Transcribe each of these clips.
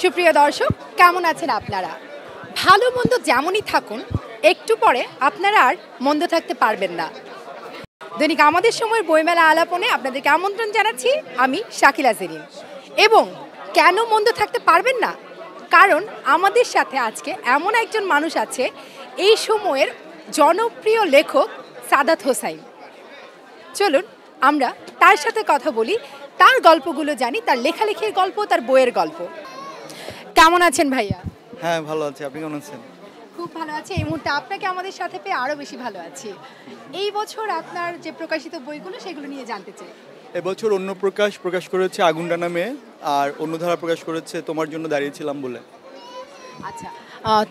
সুপ্রিয় দর্শক, কেমন আছেন আপনারা? ভালো মন্দ যেমনই থাকুন, একটু পরে আপনারা আর মন্দ থাকতে পারবেন না। দৈনিক আমাদের সময়ের বইমেলা আলাপনে আপনাদেরকে আমন্ত্রণ জানাচ্ছি আমি শাকিলা জেরিন। এবং কেন মন্দ থাকতে পারবেন না? কারণ আমাদের সাথে আজকে এমন একজন মানুষ আছে, এই সময়ের জনপ্রিয় লেখক সাদাত হোসাইন। চলুন, আমরা তার সাথে কথা বলি, তার গল্পগুলো জানি, তার লেখালেখির গল্প, তার বইয়ের গল্প। কেমন আছেন ভাইয়া? হ্যাঁ ভালো আছি। আপনি কেমন আছেন? খুব ভালো আছে। এই মুহূর্তে আপনাকে আমাদের সাথে পেয়ে আরও বেশি ভালো আছি। এই বছর আপনার যে প্রকাশিত বইগুলো সেগুলো নিয়ে জানতে চাই। এবছর অন্য প্রকাশ প্রকাশ করেছে আগুনডা নামে আর অন্য ধারা প্রকাশ করেছে তোমার জন্য দাঁড়িয়েছিলাম বলে। আচ্ছা।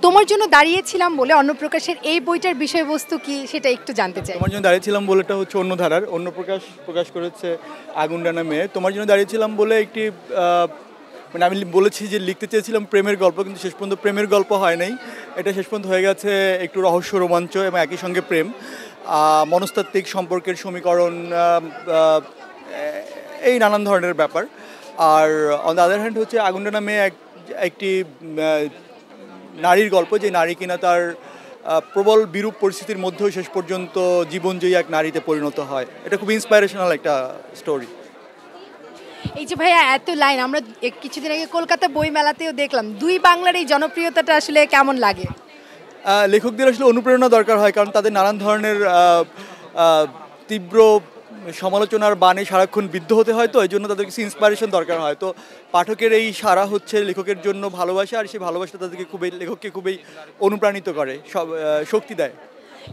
তোমার জন্য দাঁড়িয়েছিলাম বলে অন্য প্রকাশের এই বইটার বিষয়বস্তু কি সেটা একটু জানতে চাই। তোমার জন্য দাঁড়িয়েছিলাম বলেটা হচ্ছে অন্য ধারার। অন্য প্রকাশ প্রকাশ করেছে আগুনডা নামে। তোমার জন্য দাঁড়িয়েছিলাম বলে একটি মানে আমি বলেছি যে লিখতে চেয়েছিলাম প্রেমের গল্প, কিন্তু শেষ পর্যন্ত প্রেমের গল্প হয় নাই। এটা শেষ পর্যন্ত হয়ে গেছে একটু রহস্য, রোমাঞ্চ এবং একই সঙ্গে প্রেম। মনস্তাত্ত্বিক সম্পর্কের সমীকরণ এই নানান ধরনের ব্যাপার। আর অন দ্য আদার হ্যান্ড হচ্ছে আগুনডা নামে এক, একটি নারীর গল্প, যে নারী কিনা তার প্রবল বিরূপ পরিস্থিতির মধ্যেও শেষ পর্যন্ত জীবনজয়ী এক নারীতে পরিণত হয়। এটা খুব ইন্সপাইরেশনাল একটা স্টোরি এই যে ভাইয়া, এত লাইন আমরা কিছুদিন আগে কলকাতা বই মেলাতেও দেখলাম দুই বাংলার এই জনপ্রিয়তাটা আসলে কেমন লাগে? লেখকদের আসলে অনুপ্রেরণা দরকার হয় কারণ তাদের নানান ধরনের তীব্র সমালোচনার বাণে সারাক্ষণ বিদ্ধ হতে হয় তো এই জন্য তাদের কিছু ইন্সপাইরেশন দরকার হয়। তো পাঠকের এই সারা হচ্ছে লেখকের জন্য ভালোবাসা আর সেই ভালোবাসা তাদেরকে খুবই লেখককে খুবই অনুপ্রাণিত করে সব শক্তি দেয়।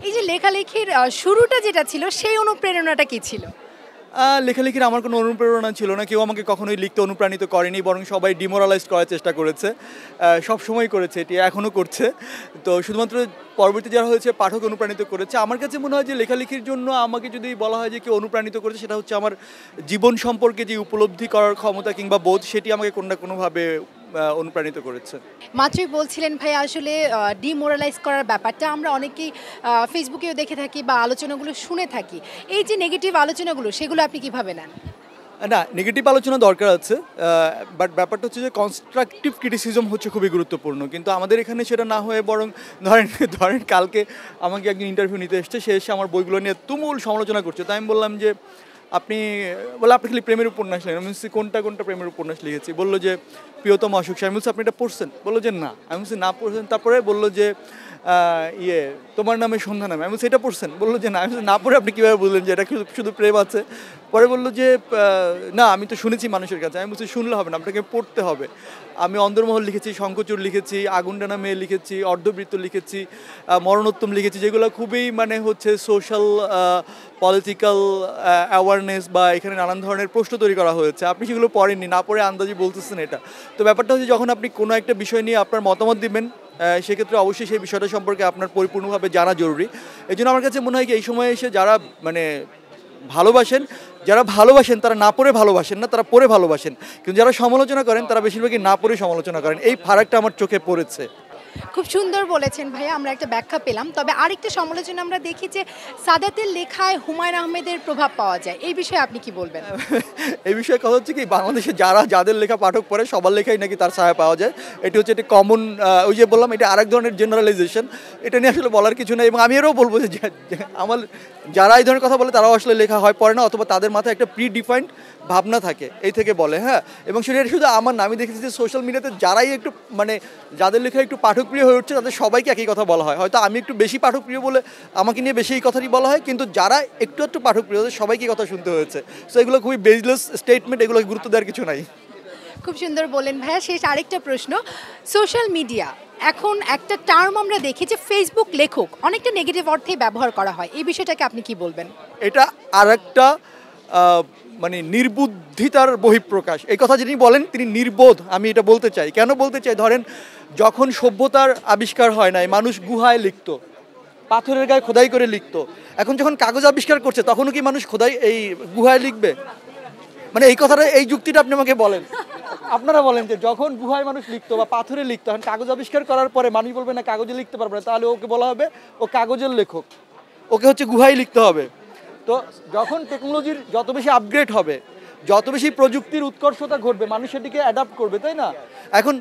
এই যে লেখালেখির শুরুটা যেটা ছিল সেই অনুপ্রেরণাটা কি ছিল? লেখালেখির আমার কোনো অনুপ্রেরণা ছিল না। কেউ আমাকে কখনোই লিখতে অনুপ্রাণিত করেনি, বরং সবাই ডিমোরালাইজ করার চেষ্টা করেছে। সব সময় করেছে, এটি এখনও করছে। তো শুধুমাত্র পরবর্তী যারা হয়েছে, পাঠক অনুপ্রাণিত করেছে। আমার কাছে মনে হয় যে লেখালেখির জন্য আমাকে যদি বলা হয় যে কেউ অনুপ্রাণিত করেছে, সেটা হচ্ছে আমার জীবন সম্পর্কে যে উপলব্ধি করার ক্ষমতা কিংবা বোধ, সেটি আমাকে কোনো না কোনোভাবে অনুপ্রাণিত করেছে। মাত্রই বলছিলেন ভাই আসলে ডিমোরালাইজ করার ব্যাপারটা আমরা অনেকেই ফেসবুকেও দেখে থাকি বা আলোচনাগুলো শুনে থাকি। এই যে নেগেটিভ আলোচনাগুলো সেগুলো আপনি কীভাবে নেন? না নেগেটিভ আলোচনা দরকার আছে বাট ব্যাপারটা হচ্ছে যে কনস্ট্রাকটিভ ক্রিটিসিজম হচ্ছে খুবই গুরুত্বপূর্ণ। কিন্তু আমাদের এখানে সেটা না হয়ে বরং ধরেন ধরেন কালকে আমাকে একজন ইন্টারভিউ নিতে এসছে সে এসে আমার বইগুলো নিয়ে তুমুল সমালোচনা করছে। তাই আমি বললাম যে আপনি, বলে আপনি খালি প্রেমের উপন্যাস লেখেন। আমি বলছি, কোনটা কোনটা প্রেমের উপন্যাস লিখেছি? বলল যে, প্রিয়তম অসুখ। আমি বলছি, আপনি এটা পড়ছেন? বলল যে, না। আমি বলছি, না পড়ছেন, তারপরে বলল যে ইয়ে তোমার নামে সন্ধ্যা নামে। আমি এটা পড়ছেন? বলল যে, না। আমি না পড়ে আপনি কীভাবে বললেন যে, এটা শুধু প্রেম আছে? পরে বলল যে না, আমি তো শুনেছি মানুষের কাছে। আমি বলছি, শুনলে হবে না, আপনাকে পড়তে হবে। আমি অন্দরমহল লিখেছি শঙ্কচুর লিখেছি, আগুনডানা মেয়ে লিখেছি, অর্ধবৃত্ত লিখেছি মরণোত্তম লিখেছি, যেগুলো খুবই মানে হচ্ছে সোশ্যাল পলিটিক্যাল অ্যাওয়ারনেস বা এখানে নানান ধরনের প্রশ্ন তৈরি করা হয়েছে। আপনি সেগুলো পড়েননি, না পড়ে আন্দাজি বলতেছেন এটা। তো ব্যাপারটা হচ্ছে যখন আপনি কোনো একটা বিষয় নিয়ে আপনার মতামত দিবেন সেক্ষেত্রে অবশ্যই সেই বিষয়টা সম্পর্কে আপনার পরিপূর্ণভাবে জানা জরুরি। এই জন্য আমার কাছে মনে হয় কি, এই সময় এসে যারা মানে ভালোবাসেন, যারা ভালোবাসেন, তারা না পড়ে ভালোবাসেন না, তারা পড়ে ভালোবাসেন। কিন্তু যারা সমালোচনা করেন, তারা বেশিরভাগই না পড়ে সমালোচনা করেন। এই ফারাকটা আমার চোখে পড়েছে। খুব সুন্দর বলেছেন ভাইয়া, আমরা একটা ব্যাখ্যা পেলাম। তবে আরেকটা সমালোচনা আমরা দেখি যে সাদাতের লেখায় হুমায়ুন আহমেদের প্রভাব পাওয়া যায়। এই বিষয়ে আপনি কি বলবেন? এই বিষয়ে কথা হচ্ছে কি, বাংলাদেশে যারা যাদের লেখা পাঠক পড়ে, সবার লেখাই নাকি তার ছায়া পাওয়া যায়। এটি হচ্ছে একটি কমন ওই যে বললাম, এটা আরেক ধরনের জেনারেলাইজেশন এটা নিয়ে আসলে বলার কিছু নেই এবং আমি এরও বলব যে আমার যারা এই ধরনের কথা বলে, তারাও আসলে লেখা হয়, পড়ে না, অথবা তাদের মাথায় একটা প্রি ডিফাইন্ড ভাবনা থাকে এই থেকে বলে হ্যাঁ? এবং সেটা শুধু আমার না আমি দেখেছি যে সোশ্যাল মিডিয়াতে যারাই একটু মানে যাদের লেখা একটু পাঠকপ্রিয় হয়ে উঠছে তাদের সবাইকে একই কথা বলা হয়। হয়তো আমি একটু বেশি পাঠকপ্রিয় বলে আমাকে নিয়ে বেশি এই কথাটি বলা হয় কিন্তু যারা একটু একটু পাঠকপ্রিয় তাদের সবাইকে কথা শুনতে হয়েছে। সো এগুলো খুবই বেজলেস স্টেটমেন্ট এগুলো গুরুত্ব দেওয়ার কিছু নাই। খুব সুন্দর বললেন ভাইয়া। শেষ আরেকটা প্রশ্ন সোশ্যাল মিডিয়া এখন একটা টার্ম আমরা দেখি যে ফেসবুক লেখক অনেকটা নেগেটিভ অর্থেই ব্যবহার করা হয়। এই বিষয়টাকে আপনি কি বলবেন? এটা আর একটা মানে নির্বুদ্ধিতার বহিঃপ্রকাশ। এই কথা যিনি বলেন, তিনি নির্বোধ। আমি এটা বলতে চাই। কেন বলতে চাই? ধরেন, যখন সভ্যতার আবিষ্কার হয় নাই, মানুষ গুহায় লিখতো, পাথরের গায়ে খোদাই করে লিখতো। এখন যখন কাগজ আবিষ্কার করছে, তখনও কি মানুষ খোদাই এই গুহায় লিখবে? মানে এই কথাটা, এই যুক্তিটা আপনি আমাকে বলেন। আপনারা বলেন যে যখন গুহায় মানুষ লিখতো বা পাথরে লিখতো, এখন কাগজ আবিষ্কার করার পরে মানুষ বলবে, না, কাগজে লিখতে পারবে না। তাহলে ওকে বলা হবে, ও কাগজের লেখক। ওকে হচ্ছে গুহায় লিখতে হবে। তো যখন টেকনোলজির যত বেশি আপগ্রেড হবে, যত বেশি প্রযুক্তির উৎকর্ষতা ঘটবে, মানুষ সেটিকে অ্যাডাপ্ট করবে, তাই না? এখন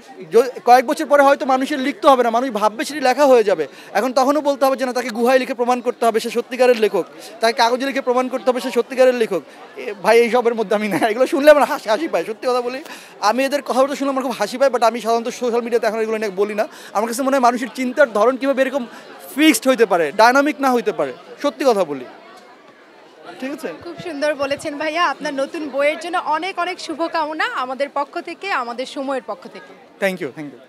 কয়েক বছর পরে হয়তো মানুষের লিখতে হবে না, মানুষ ভাববে সেটি লেখা হয়ে যাবে। এখন তখনও বলতে হবে যে, না, তাকে গুহায় লিখে প্রমাণ করতে হবে, সে সত্যিকারের লেখক। তাকে কাগজে লিখে প্রমাণ করতে হবে, সে সত্যিকারের লেখক। ভাই, এইসবের মধ্যে আমি না, এগুলো শুনলে আমার হাসি হাসি পায়, সত্যি কথা বলি। আমি এদের কথাটা শুনলে আমার খুব হাসি পায় বাট আমি সাধারণত সোশ্যাল মিডিয়াতে এখন এগুলো নিয়ে বলি না। আমার কাছে মনে হয় মানুষের চিন্তার ধরন কীভাবে এরকম ফিক্সড হইতে পারে ডায়নামিক না হইতে পারে, সত্যি কথা বলি। ঠিক আছে? খুব সুন্দর বলেছেন ভাইয়া। আপনার নতুন বইয়ের জন্য অনেক অনেক শুভকামনা আমাদের পক্ষ থেকে আমাদের সময়ের পক্ষ থেকে। Thank you thank you